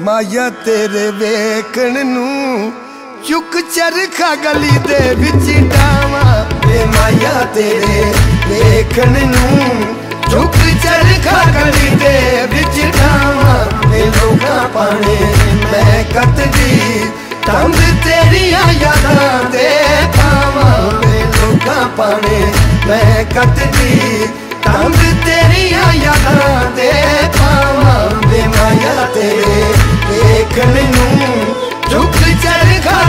ਮਾਇਆ ਤੇਰੇ ਵੇਖਣ ਨੂੰ ਚੁੱਕ ਚਰਖਾ ਗਲੀ ਦੇ ਵਿੱਚ ਡਾਵਾਂ ਏ ਮਾਇਆ ਤੇਰੇ ਵੇਖਣ ਨੂੰ ਚੁੱਕ ਚਰਖਾ ਗਲੀ ਦੇ ਵਿੱਚ ਡਾਵਾਂ ਏ ਲੋਕਾਂ ਪਾਣੇ ਮੈਂ ਕੱਤਦੀ ਤੰਦ ਤੇਰੀਆਂ ਯਾਦਾਂ ਦੇ ਪਾਵਾਂ ਏ ਲੋਕਾਂ ਪਾਣੇ ਮੈਂ ਕੱਤਦੀ। ਮਾਇਆ ਤੇਰੇ ਵੇਖਣ